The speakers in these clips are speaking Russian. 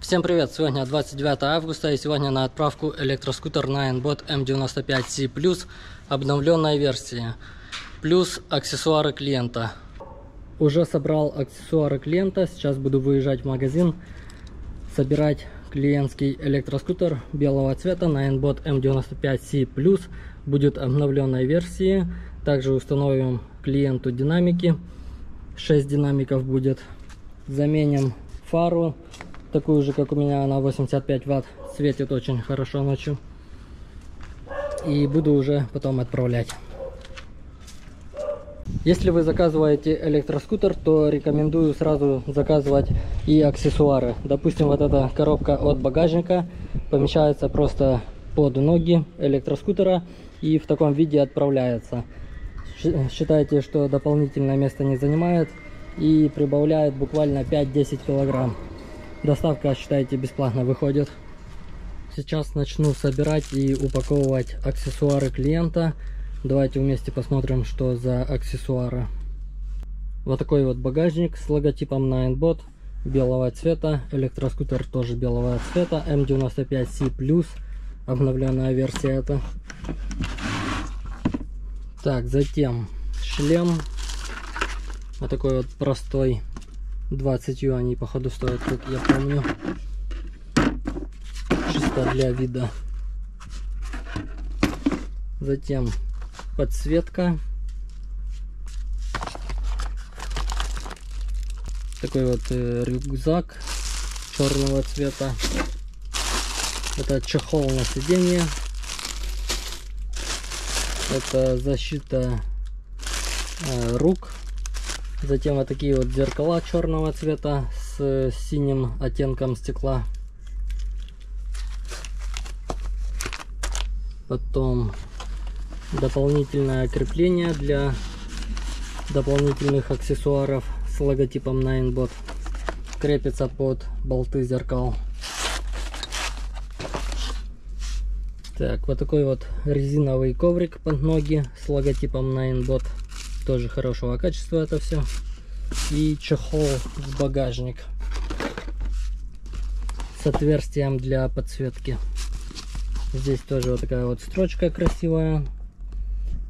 Всем привет! Сегодня 29 августа и сегодня на отправку электроскутер Ninebot M95C+, обновленная версия, плюс аксессуары клиента. Уже собрал аксессуары клиента, сейчас буду выезжать в магазин, собирать клиентский электроскутер белого цвета Ninebot M95C+, будет обновленной версии. Также установим клиенту динамики, 6 динамиков будет. Заменим фару такую же, как у меня, на 85 ватт. Светит очень хорошо ночью. И буду уже потом отправлять. Если вы заказываете электроскутер, то рекомендую сразу заказывать и аксессуары. Допустим, вот эта коробка от багажника помещается просто под ноги электроскутера и в таком виде отправляется. Считайте, что дополнительное место не занимает и прибавляет буквально 5-10 килограмм. Доставка, считайте, бесплатно выходит. Сейчас начну собирать и упаковывать аксессуары клиента. Давайте вместе посмотрим, что за аксессуары. Вот такой вот багажник с логотипом Ninebot белого цвета. Электроскутер тоже белого цвета. M95C+. Обновленная версия это. Так, затем шлем. Вот такой вот простой 20 юаней походу стоит, как я помню. Чисто для вида. Затем подсветка. Такой вот э, рюкзак черного цвета. Это чехол на сиденье. Это защита э, рук Затем вот такие вот зеркала черного цвета с синим оттенком стекла. Потом дополнительное крепление для дополнительных аксессуаров с логотипом Ninebot. Крепится под болты зеркал. Так, вот такой вот резиновый коврик под ноги с логотипом Ninebot тоже хорошего качества это все. И чехол в багажник с отверстием для подсветки. Здесь тоже вот такая вот строчка красивая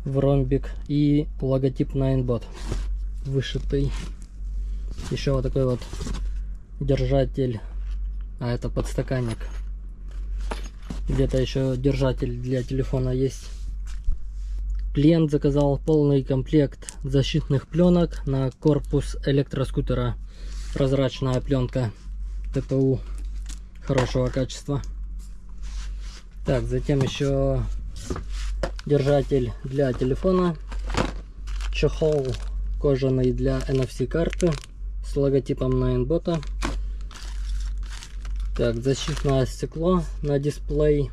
в ромбик и логотип Ninebot вышитый. Еще вот такой вот держатель, а это подстаканник. Где-то еще держатель для телефона есть. Клиент заказал полный комплект защитных пленок на корпус электроскутера. Прозрачная пленка ТПУ хорошего качества. Так, затем еще держатель для телефона. Чехол кожаный для NFC карты с логотипом Ninebot. Так, защитное стекло на дисплей.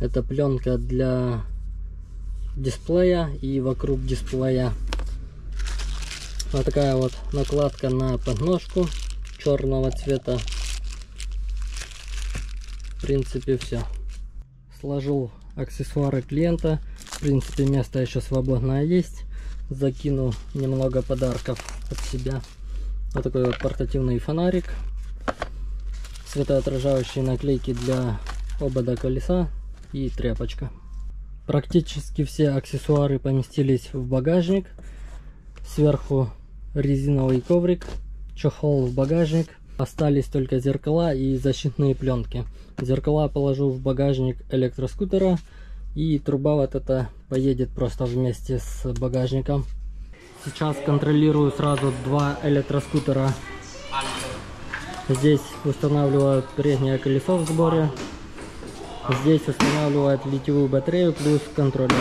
Это пленка для дисплея и вокруг дисплея. Вот такая вот накладка на подножку черного цвета. В принципе все. Сложил аксессуары клиента. В принципе место еще свободное есть. Закину немного подарков от себя. Вот такой вот портативный фонарик. Светоотражающие наклейки для обода колеса и тряпочка. Практически все аксессуары поместились в багажник. Сверху резиновый коврик, чехол в багажник. Остались только зеркала и защитные пленки. Зеркала положу в багажник электроскутера. И труба вот эта поедет просто вместе с багажником. Сейчас контролирую сразу два электроскутера. Здесь устанавливаю переднее колесо в сборе. Здесь устанавливают литьевую батарею плюс контроллер.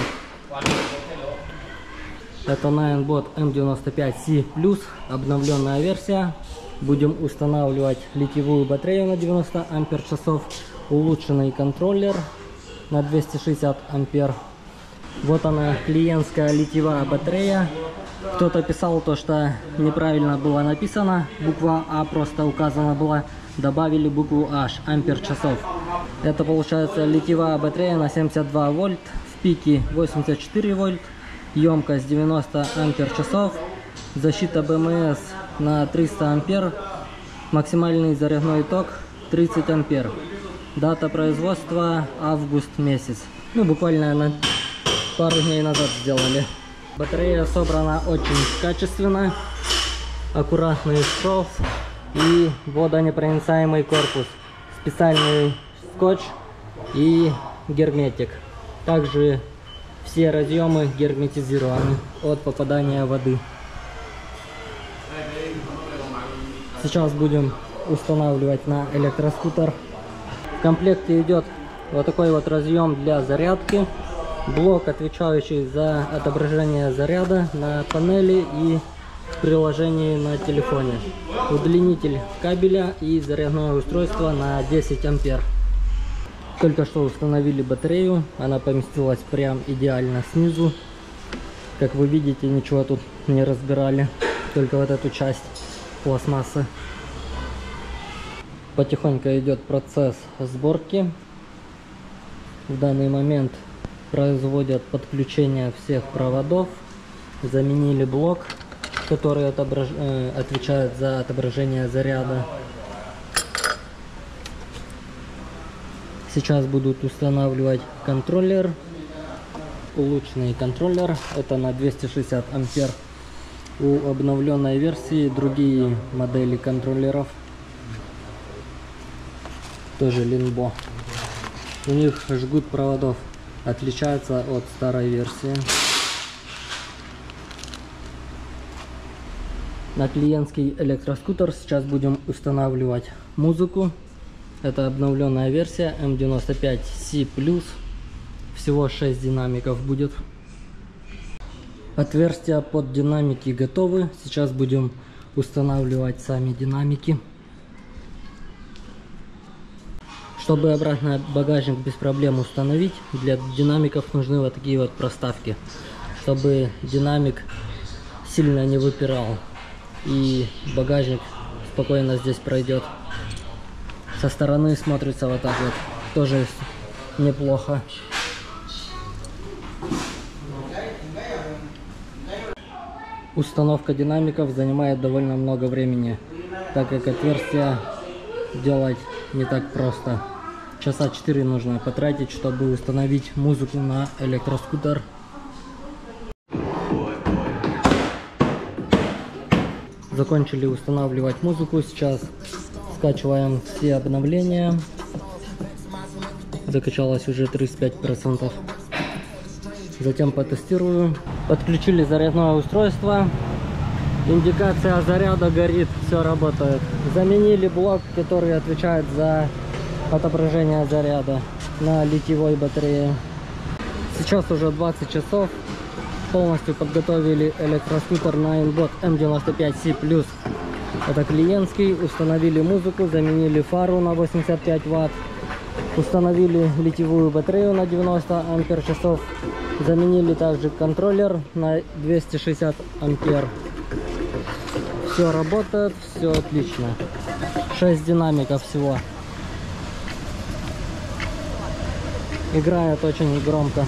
Это Ninebot M95C+, обновленная версия. Будем устанавливать литьевую батарею на 90 ампер часов, улучшенный контроллер на 260 ампер. Вот она, клиентская литьевая батарея. Кто-то писал то, что неправильно было написано, буква А просто указана была, добавили букву H, ампер часов. Это получается литьевая батарея на 72 вольт, в пике 84 вольт, емкость 90 ампер часов, защита БМС на 300 ампер, Максимальный зарядной ток 30 ампер. Дата производства август месяц. Ну, буквально на пару дней назад сделали. Батарея собрана очень качественно. Аккуратный шов и водонепроницаемый корпус. Специальный скотч и герметик. Также все разъемы герметизированы от попадания воды. Сейчас будем устанавливать на электроскутер. В комплекте идет вот такой вот разъем для зарядки. Блок, отвечающий за отображение заряда на панели и приложении на телефоне. Удлинитель кабеля и зарядное устройство на 10 ампер. Только что установили батарею, она поместилась прям идеально снизу. Как вы видите, ничего тут не разбирали, только вот эту часть пластмассы. Потихоньку идет процесс сборки. В данный момент производят подключение всех проводов. Заменили блок, который отображ... э, отвечает за отображение заряда. Сейчас будут устанавливать контроллер. Улучшенный контроллер. Это на 260 ампер. У обновленной версии другие модели контроллеров. Тоже Линбо. У них жгут проводов отличается от старой версии. На клиентский электроскутер сейчас будем устанавливать музыку. Это обновленная версия M95C+. Всего 6 динамиков будет. Отверстия под динамики готовы. Сейчас будем устанавливать сами динамики. Чтобы обратно багажник без проблем установить, для динамиков нужны вот такие вот проставки. Чтобы динамик сильно не выпирал. И багажник спокойно здесь пройдет со стороны смотрится вот так вот. Тоже неплохо. Установка динамиков занимает довольно много времени, так как отверстия делать не так просто. Часа 4 нужно потратить, чтобы установить музыку на электроскутер. Закончили устанавливать музыку, сейчас скачиваем все обновления. Закачалось уже 35%. Затем потестирую. Подключили зарядное устройство. Индикация заряда горит, все работает. Заменили блок, который отвечает за отображение заряда на литьевой батарее. Сейчас уже 20 часов. Полностью подготовили электроскутер на Inbot M95C+. Это клиентский. Установили музыку, заменили фару на 85 ватт. Установили литьевую батарею на 90 ампер часов. Заменили также контроллер на 260 ампер. Все работает, все отлично. 6 динамиков всего. Играет очень громко.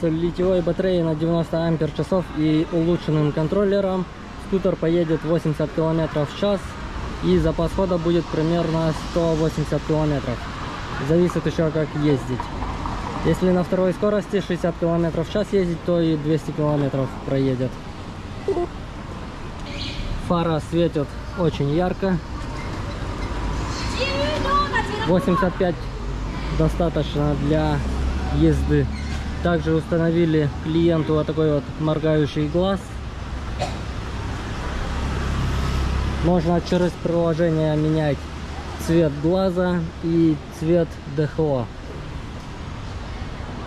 с литьевой батареей на 90 ампер часов и улучшенным контроллером скутер поедет 80 км в час и запас хода будет примерно 180 км. Зависит еще как ездить. Если на второй скорости 60 км в час ездить, то и 200 км проедет. Фара светит очень ярко. 85 достаточно для езды. Также установили клиенту вот такой вот моргающий глаз. Можно через приложение менять цвет глаза и цвет ДХО.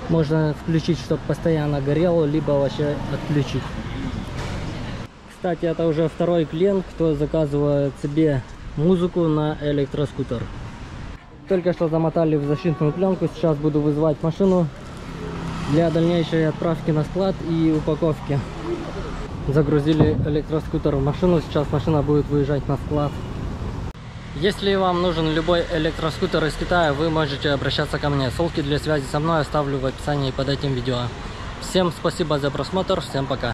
Можно включить, чтобы постоянно горело, либо вообще отключить. Кстати, это уже второй клиент, кто заказывает себе музыку на электроскутер. Только что замотали в защитную пленку, сейчас буду вызывать машину для дальнейшей отправки на склад и упаковки. Загрузили электроскутер в машину, сейчас машина будет выезжать на склад. Если вам нужен любой электроскутер из Китая, вы можете обращаться ко мне. Ссылки для связи со мной оставлю в описании под этим видео. Всем спасибо за просмотр, всем пока.